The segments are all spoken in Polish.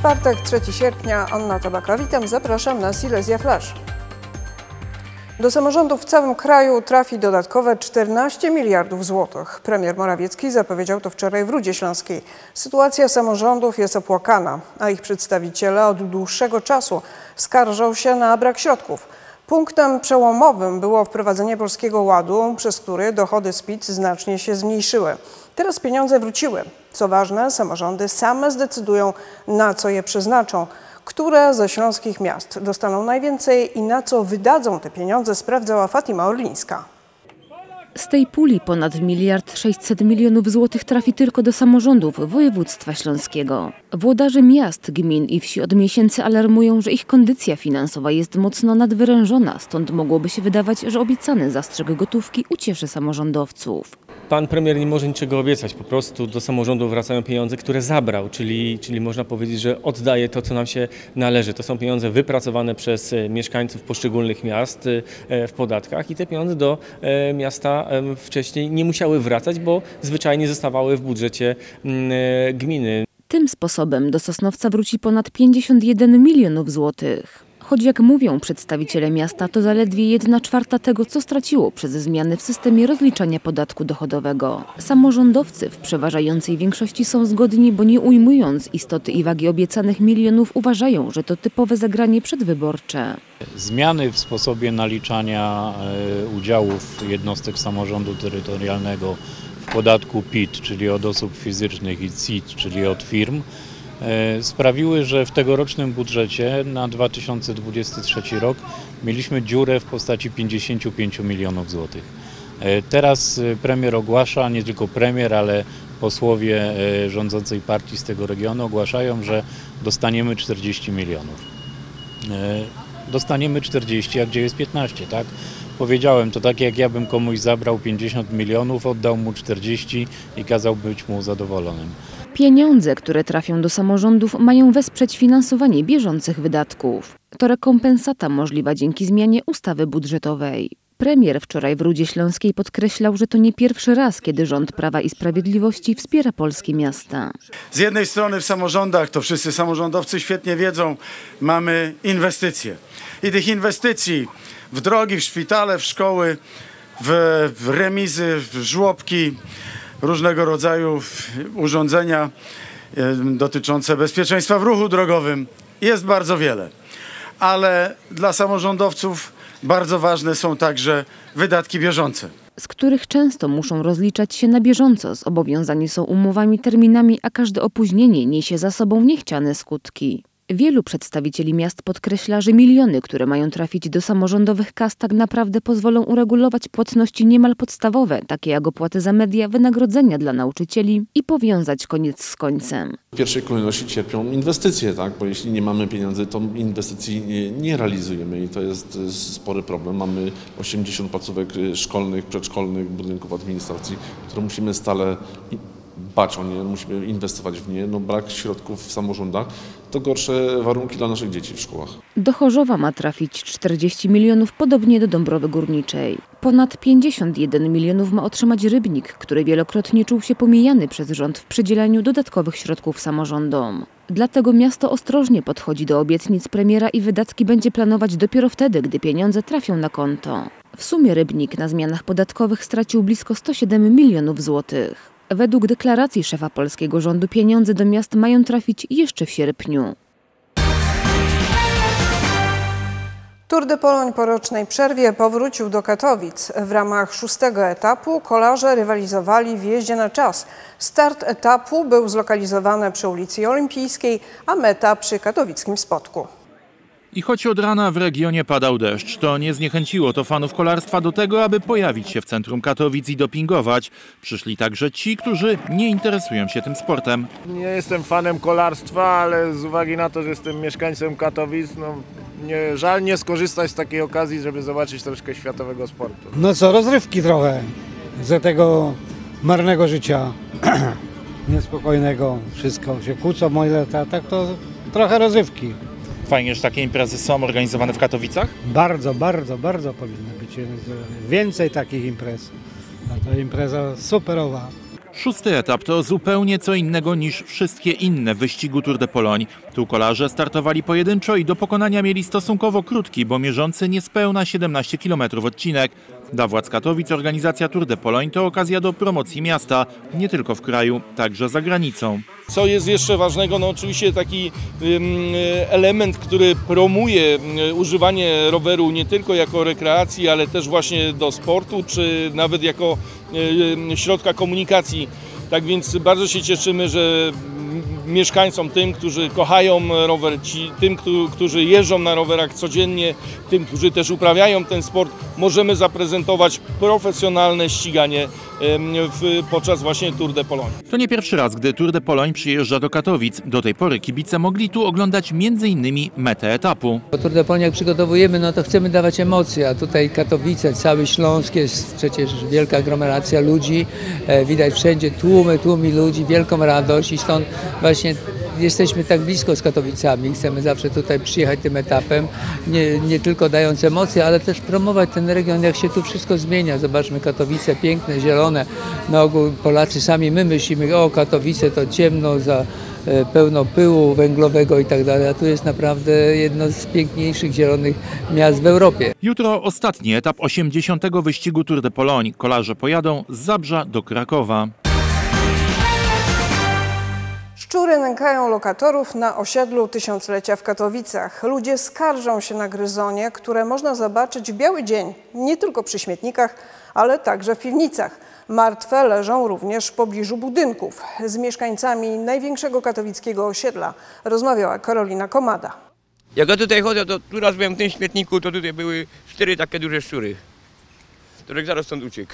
Czwartek, 3 sierpnia, Anna Tabaka. Witam, zapraszam na Silesia Flash. Do samorządów w całym kraju trafi dodatkowe 14 miliardów złotych. Premier Morawiecki zapowiedział to wczoraj w Rudzie Śląskiej. Sytuacja samorządów jest opłakana, a ich przedstawiciele od dłuższego czasu skarżą się na brak środków. Punktem przełomowym było wprowadzenie Polskiego Ładu, przez który dochody z PIT znacznie się zmniejszyły. Teraz pieniądze wróciły. Co ważne, samorządy same zdecydują, na co je przeznaczą. Które ze śląskich miast dostaną najwięcej i na co wydadzą te pieniądze, sprawdzała Fatima Orlińska. Z tej puli ponad miliard 600 milionów złotych trafi tylko do samorządów województwa śląskiego. Włodarze miast, gmin i wsi od miesięcy alarmują, że ich kondycja finansowa jest mocno nadwyrężona, stąd mogłoby się wydawać, że obiecany zastrzyk gotówki ucieszy samorządowców. Pan premier nie może niczego obiecać, po prostu do samorządu wracają pieniądze, które zabrał, czyli, czyli można powiedzieć, że oddaje to, co nam się należy. To są pieniądze wypracowane przez e, mieszkańców poszczególnych miast e, w podatkach i te pieniądze do e, miasta wcześniej nie musiały wracać, bo zwyczajnie zostawały w budżecie mm, gminy. Tym sposobem do Sosnowca wróci ponad 51 milionów złotych. Choć jak mówią przedstawiciele miasta, to zaledwie 1 czwarta tego, co straciło przez zmiany w systemie rozliczania podatku dochodowego. Samorządowcy w przeważającej większości są zgodni, bo nie ujmując istoty i wagi obiecanych milionów, uważają, że to typowe zagranie przedwyborcze. Zmiany w sposobie naliczania e, udziałów jednostek samorządu terytorialnego w podatku PIT, czyli od osób fizycznych i CIT, czyli od firm, sprawiły, że w tegorocznym budżecie na 2023 rok mieliśmy dziurę w postaci 55 milionów złotych. E, teraz e, premier ogłasza, nie tylko premier, ale posłowie rządzącej partii z tego regionu ogłaszają, że dostaniemy 40 milionów. Dostaniemy 40, a gdzie jest 15, tak? Powiedziałem, to tak jak ja bym komuś zabrał 50 milionów, oddał mu 40 i kazał być mu zadowolonym. Pieniądze, które trafią do samorządów, mają wesprzeć finansowanie bieżących wydatków. To rekompensata możliwa dzięki zmianie ustawy budżetowej. Premier wczoraj w Rudzie Śląskiej podkreślał, że to nie pierwszy raz, kiedy rząd Prawa i Sprawiedliwości wspiera polskie miasta. Z jednej strony w samorządach, to wszyscy samorządowcy świetnie wiedzą, mamy inwestycje. I tych inwestycji w drogi, w szpitale, w szkoły, w, remizy, w żłobki, różnego rodzaju urządzenia e, dotyczące bezpieczeństwa w ruchu drogowym. Jest bardzo wiele. Ale dla samorządowców bardzo ważne są także wydatki bieżące z których często muszą rozliczać się na bieżąco. Zobowiązani są umowami, terminami, a każde opóźnienie niesie za sobą niechciane skutki. Wielu przedstawicieli miast podkreśla, że miliony, które mają trafić do samorządowych kas, tak naprawdę pozwolą uregulować płatności niemal podstawowe, takie jak opłaty za media, wynagrodzenia dla nauczycieli i powiązać koniec z końcem. W pierwszej kolejności cierpią inwestycje, tak? bo jeśli nie mamy pieniędzy, to inwestycji nie, nie realizujemy i to jest spory problem. Mamy 80 placówek szkolnych, przedszkolnych, budynków administracji, które musimy stale dbać o nie, musimy inwestować w nie. No, brak środków w samorządach to gorsze warunki dla naszych dzieci w szkołach. Do Chorzowa ma trafić 40 milionów, podobnie do Dąbrowy Górniczej. Ponad 51 milionów ma otrzymać Rybnik, który wielokrotnie czuł się pomijany przez rząd w przydzielaniu dodatkowych środków samorządom. Dlatego miasto ostrożnie podchodzi do obietnic premiera i wydatki będzie planować dopiero wtedy, gdy pieniądze trafią na konto. W sumie Rybnik na zmianach podatkowych stracił blisko 107 milionów złotych. Według deklaracji szefa polskiego rządu pieniądze do miast mają trafić jeszcze w sierpniu. Tour de Poloń po rocznej przerwie powrócił do Katowic. W ramach szóstego etapu kolarze rywalizowali w jeździe na czas. Start etapu był zlokalizowany przy ulicy Olimpijskiej, a meta przy katowickim spotku. I choć od rana w regionie padał deszcz, to nie zniechęciło to fanów kolarstwa do tego, aby pojawić się w centrum Katowic i dopingować. Przyszli także ci, którzy nie interesują się tym sportem. Nie jestem fanem kolarstwa, ale z uwagi na to, że jestem mieszkańcem Katowic, no nie, żal nie skorzystać z takiej okazji, żeby zobaczyć troszkę światowego sportu. No co, rozrywki trochę ze tego marnego życia, niespokojnego, wszystko się kłócą moje lata, tak to trochę rozrywki. Fajnie, że takie imprezy są organizowane w Katowicach? Bardzo, bardzo, bardzo powinno być więcej takich imprez. No to impreza superowa. Szósty etap to zupełnie co innego niż wszystkie inne wyścigu Tour de Pologne. Tu kolarze startowali pojedynczo i do pokonania mieli stosunkowo krótki, bo mierzący niespełna 17 km odcinek. Dla władz Katowic organizacja Tour de Pologne to okazja do promocji miasta, nie tylko w kraju, także za granicą. Co jest jeszcze ważnego? No oczywiście taki element, który promuje używanie roweru nie tylko jako rekreacji, ale też właśnie do sportu, czy nawet jako ym, środka komunikacji. Tak więc bardzo się cieszymy, że mieszkańcom, tym, którzy kochają rower, ci, tym, którzy jeżdżą na rowerach codziennie, tym, którzy też uprawiają ten sport, możemy zaprezentować profesjonalne ściganie w, podczas właśnie Tour de Pologne. To nie pierwszy raz, gdy Tour de Pologne przyjeżdża do Katowic. Do tej pory kibice mogli tu oglądać m.in. metę etapu. Po Tour de Pologne jak przygotowujemy, no to chcemy dawać emocje, a tutaj Katowice, cały Śląsk jest przecież wielka aglomeracja ludzi, e, widać wszędzie tłumy, tłumy ludzi, wielką radość i stąd właśnie jesteśmy tak blisko z Katowicami, chcemy zawsze tutaj przyjechać tym etapem, nie, nie tylko dając emocje, ale też promować ten region, jak się tu wszystko zmienia. Zobaczmy Katowice, piękne, zielone. Na ogół Polacy sami my myślimy, o Katowice to ciemno, za e, pełno pyłu węglowego i tak dalej, a tu jest naprawdę jedno z piękniejszych zielonych miast w Europie. Jutro ostatni etap 80. wyścigu Tour de Pologne. Kolarze pojadą z Zabrza do Krakowa. Szczury nękają lokatorów na osiedlu Tysiąclecia w Katowicach. Ludzie skarżą się na gryzonie, które można zobaczyć w biały dzień, nie tylko przy śmietnikach, ale także w piwnicach. Martwe leżą również w pobliżu budynków. Z mieszkańcami największego katowickiego osiedla rozmawiała Karolina Komada. Jak ja tutaj chodzę, to tu raz byłem w tym śmietniku, to tutaj były cztery takie duże szczury, których zaraz stąd uciekł.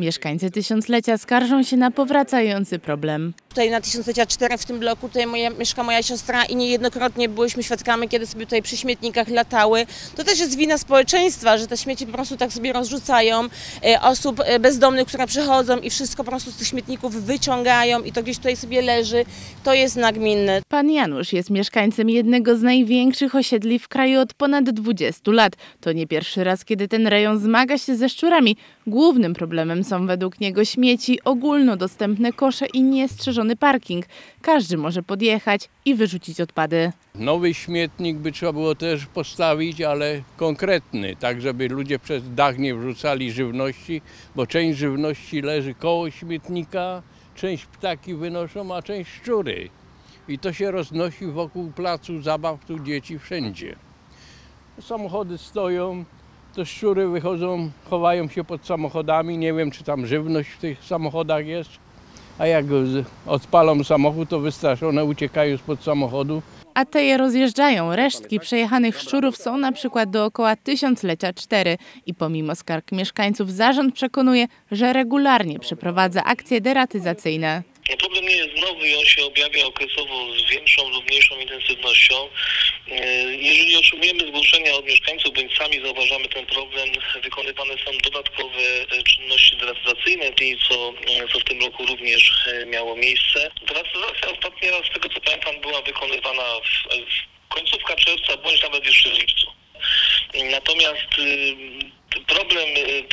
Mieszkańcy tysiąclecia skarżą się na powracający problem. Tutaj na tysiąclecia 4 w tym bloku tutaj moja, mieszka moja siostra i niejednokrotnie byliśmy świadkami, kiedy sobie tutaj przy śmietnikach latały. To też jest wina społeczeństwa, że te śmieci po prostu tak sobie rozrzucają. E, osób e, bezdomnych, które przychodzą i wszystko po prostu z tych śmietników wyciągają i to gdzieś tutaj sobie leży. To jest nagminne. Pan Janusz jest mieszkańcem jednego z największych osiedli w kraju od ponad 20 lat. To nie pierwszy raz, kiedy ten rejon zmaga się ze szczurami. Głównym problemem są według niego śmieci, ogólnodostępne kosze i niestrzeżone parking. Każdy może podjechać i wyrzucić odpady. Nowy śmietnik by trzeba było też postawić, ale konkretny, tak żeby ludzie przez dach nie wrzucali żywności, bo część żywności leży koło śmietnika, część ptaki wynoszą, a część szczury. I to się roznosi wokół placu zabaw, tu dzieci wszędzie. Samochody stoją, to szczury wychodzą, chowają się pod samochodami. Nie wiem, czy tam żywność w tych samochodach jest. A jak odpalą samochód, to wystraszone uciekają spod samochodu. A te je rozjeżdżają. Resztki przejechanych szczurów są na przykład dookoła tysiąclecia 4 i pomimo skarg mieszkańców zarząd przekonuje, że regularnie przeprowadza akcje deratyzacyjne. Nie jest nowy i on się objawia okresowo z większą lub mniejszą intensywnością. E, jeżeli otrzymujemy zgłoszenia od mieszkańców, bądź sami zauważamy ten problem, wykonywane są dodatkowe e, czynności deratyzacyjne, i co, e, co w tym roku również miało miejsce. Deratyzacja ostatni raz, z tego co pamiętam, była wykonywana w, w końcówka czerwca, bądź nawet jeszcze w lipcu. Natomiast problem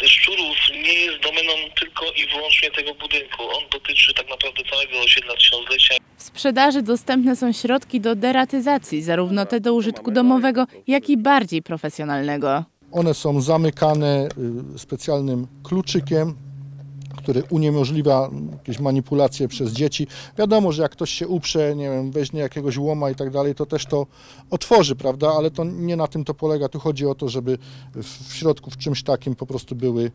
szczurów nie jest domeną tylko i wyłącznie tego budynku. On dotyczy tak naprawdę całego osiedla tysiąclecia. W sprzedaży dostępne są środki do deratyzacji, zarówno te do użytku domowego, jak i bardziej profesjonalnego. One są zamykane specjalnym kluczykiem, który uniemożliwia jakieś manipulacje przez dzieci. Wiadomo, że jak ktoś się uprze, nie wiem, weźmie jakiegoś łoma i tak dalej, to też to otworzy, prawda, ale to nie na tym to polega. Tu chodzi o to, żeby w środku w czymś takim po prostu były y,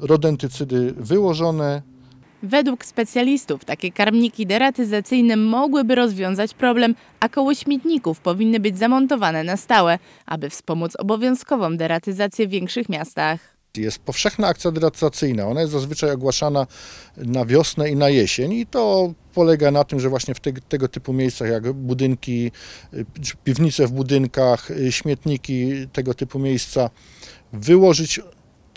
rodentycydy wyłożone, Według specjalistów takie karmniki deratyzacyjne mogłyby rozwiązać problem, a koło śmietników powinny być zamontowane na stałe, aby wspomóc obowiązkową deratyzację w większych miastach. Jest powszechna akcja deratyzacyjna. Ona jest zazwyczaj ogłaszana na wiosnę i na jesień i to polega na tym, że właśnie w te, tego typu miejscach jak budynki, piwnice w budynkach, śmietniki, tego typu miejsca wyłożyć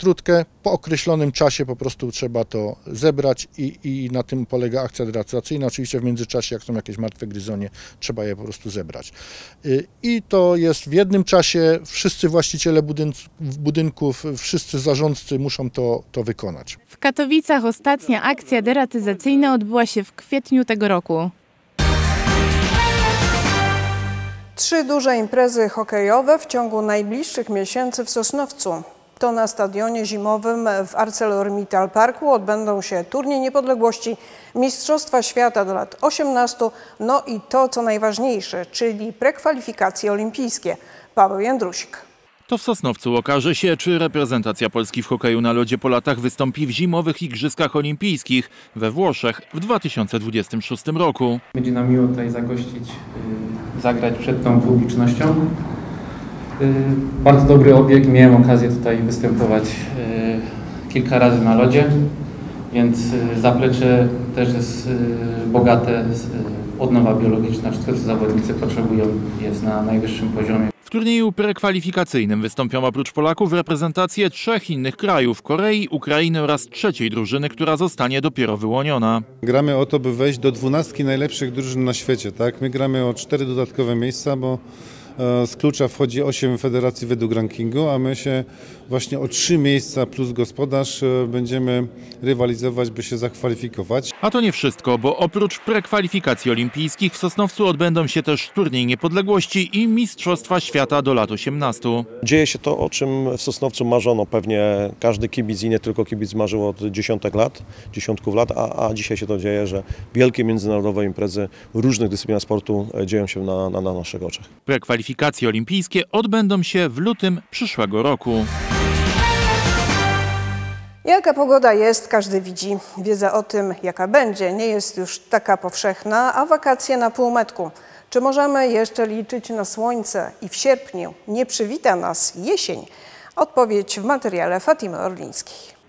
trutkę, po określonym czasie po prostu trzeba to zebrać i, i na tym polega akcja dehydratacyjna. Oczywiście w międzyczasie, jak są jakieś martwe gryzonie, trzeba je po prostu zebrać. Y, I to jest w jednym czasie, wszyscy właściciele budynków, wszyscy zarządcy muszą to, to wykonać. W Katowicach ostatnia akcja deratyzacyjna odbyła się w kwietniu tego roku. Trzy duże imprezy hokejowe w ciągu najbliższych miesięcy w Sosnowcu. To na stadionie zimowym w ArcelorMittal Parku odbędą się turniej niepodległości, Mistrzostwa Świata do lat 18, no i to co najważniejsze, czyli prekwalifikacje olimpijskie. Paweł Jędrusik. To w Sosnowcu okaże się, czy reprezentacja Polski w hokeju na lodzie po latach wystąpi w zimowych Igrzyskach Olimpijskich we Włoszech w 2026 roku. Będzie nam miło tutaj zagościć, y, zagrać przed tą publicznością. Y, Bardzo dobry obieg, miałem okazję tutaj występować y, kilka razy na lodzie, więc y, zaplecze też jest bogate, odnowa biologiczna, wszystko co zawodnicy potrzebują jest na najwyższym poziomie. W turnieju prekwalifikacyjnym wystąpią oprócz Polaków reprezentacje trzech innych krajów Korei, Ukrainy oraz trzeciej drużyny, która zostanie dopiero wyłoniona. Gramy o to, by wejść do dwunastki najlepszych drużyn na świecie. Tak? My gramy o cztery dodatkowe miejsca, bo z klucza wchodzi 8 federacji według rankingu, a my się właśnie o trzy miejsca plus gospodarz e, będziemy rywalizować, by się zakwalifikować. A to nie wszystko, bo oprócz prekwalifikacji olimpijskich w Sosnowcu odbędą się też turniej niepodległości i Mistrzostwa Świata do lat 18. Dzieje się to, o czym w Sosnowcu marzono pewnie każdy kibic i nie tylko kibic marzył od dziesiątek lat, dziesiątków lat, a, a dzisiaj się to dzieje, że wielkie międzynarodowe imprezy różnych dyscyplinach sportu e, dzieją się na, na, na naszych oczach. Prekwalifikacje olimpijskie odbędą się w lutym przyszłego roku. Jaka pogoda jest, każdy widzi. Wiedza o tym, jaka będzie, nie jest już taka powszechna, a wakacje na półmetku. Czy możemy jeszcze liczyć na słońce i w sierpniu nie przywita nas jesień? Odpowiedź w materiale Fatimy Orlińskiej.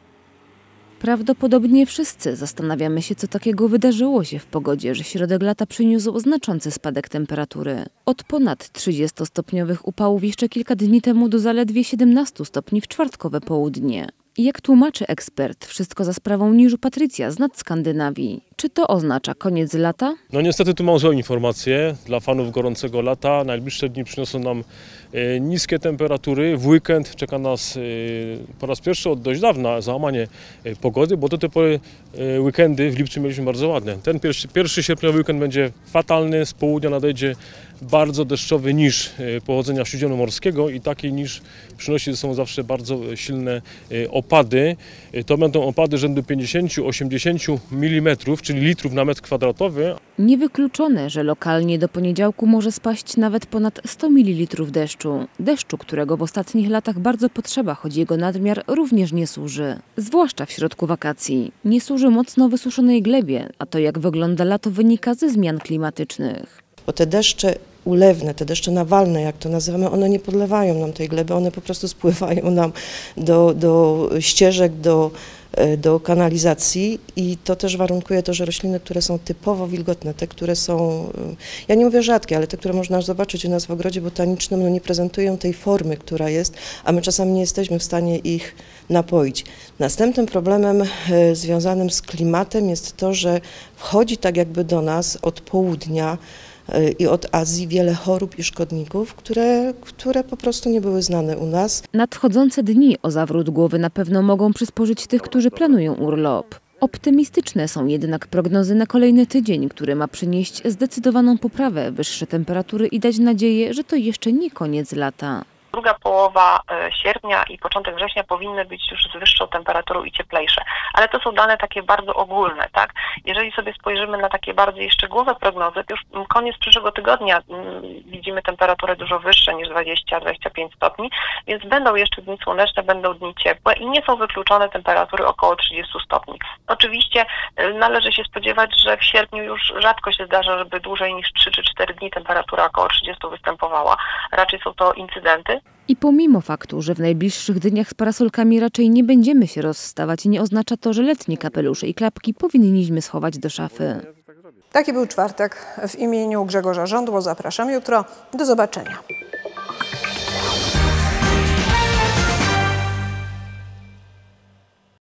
Prawdopodobnie wszyscy zastanawiamy się, co takiego wydarzyło się w pogodzie, że środek lata przyniósł znaczący spadek temperatury. Od ponad 30-stopniowych upałów jeszcze kilka dni temu do zaledwie 17 stopni w czwartkowe południe. Jak tłumaczy ekspert, wszystko za sprawą Niżu Patrycja z nad Skandynawii. Czy to oznacza koniec lata? No niestety tu mam złe informacje dla fanów gorącego lata. Najbliższe dni przyniosą nam e, niskie temperatury. W weekend czeka nas e, po raz pierwszy od dość dawna załamanie e, pogody, bo do tej pory weekendy w lipcu mieliśmy bardzo ładne. Ten pierwszy, pierwszy sierpniowy weekend będzie fatalny. Z południa nadejdzie bardzo deszczowy niż pochodzenia śródziemnomorskiego i taki niż przynosi ze sobą zawsze bardzo silne opady. To będą opady rzędu 50-80 mm, czyli litrów na metr kwadratowy, Niewykluczone, że lokalnie do poniedziałku może spaść nawet ponad 100 ml deszczu. Deszczu, którego w ostatnich latach bardzo potrzeba, choć jego nadmiar również nie służy. Zwłaszcza w środku wakacji. Nie służy mocno wysuszonej glebie, a to jak wygląda lato wynika ze zmian klimatycznych. Bo te deszcze ulewne, te deszcze nawalne, jak to nazywamy, one nie podlewają nam tej gleby, one po prostu spływają nam do, do ścieżek, do, do kanalizacji i to też warunkuje to, że rośliny, które są typowo wilgotne, te, które są, e, ja nie mówię rzadkie, ale te, które można zobaczyć u nas w ogrodzie botanicznym, no nie prezentują tej formy, która jest, a my czasami nie jesteśmy w stanie ich napoić. Następnym problemem e, związanym z klimatem jest to, że wchodzi tak jakby do nas od południa e, i od Azji wiele chorób i szkodników, które, które po prostu nie były znane u nas. Nadchodzące dni o zawrót głowy na pewno mogą przysporzyć tych, którzy planują urlop. Optymistyczne są jednak prognozy na kolejny tydzień, który ma przynieść zdecydowaną poprawę, wyższe temperatury i dać nadzieję, że to jeszcze nie koniec lata. Druga połowa e, sierpnia i początek września powinny być już z wyższą temperaturą i cieplejsze. Ale to są dane takie bardzo ogólne, tak? Jeżeli sobie spojrzymy na takie bardziej szczegółowe prognozy, już mm, koniec przyszłego tygodnia mm, widzimy temperatury dużo wyższe niż 20-25 stopni, więc będą jeszcze dni słoneczne, będą dni ciepłe i nie są wykluczone temperatury około 30 stopni. Oczywiście e, należy się spodziewać, że w sierpniu już rzadko się zdarza, żeby dłużej niż 3 czy 4 dni temperatura około 30 występowała. Raczej są to incydenty. I pomimo faktu, że w najbliższych dniach z parasolkami raczej nie będziemy się rozstawać, nie oznacza to, że letnie kapelusze i klapki powinniśmy schować do szafy. Taki był czwartek. W imieniu Grzegorza Żądło zapraszam jutro. Do zobaczenia.